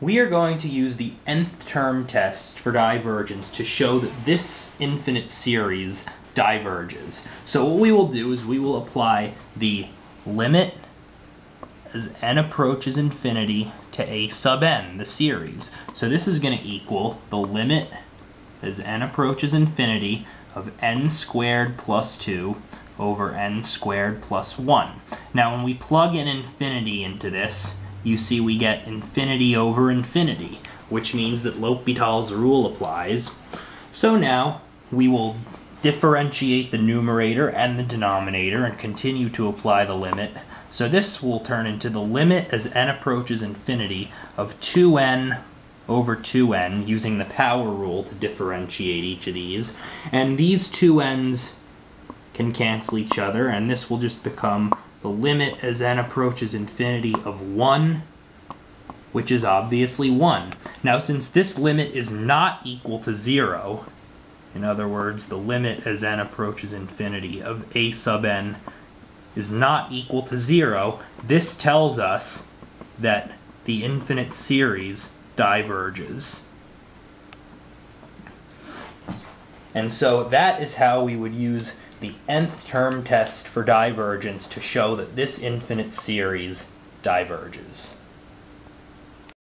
we are going to use the nth term test for divergence to show that this infinite series diverges. So what we will do is we will apply the limit as n approaches infinity to a sub n, the series. So this is going to equal the limit as n approaches infinity of n squared plus 2 over n squared plus 1. Now when we plug in infinity into this, you see we get infinity over infinity, which means that L'Hopital's rule applies. So now we will differentiate the numerator and the denominator and continue to apply the limit. So this will turn into the limit as n approaches infinity of 2n over 2n using the power rule to differentiate each of these. And these two n's can cancel each other and this will just become the limit as n approaches infinity of 1, which is obviously 1. Now, since this limit is not equal to 0, in other words, the limit as n approaches infinity of a sub n is not equal to 0, this tells us that the infinite series diverges. And so that is how we would use the nth term test for divergence to show that this infinite series diverges.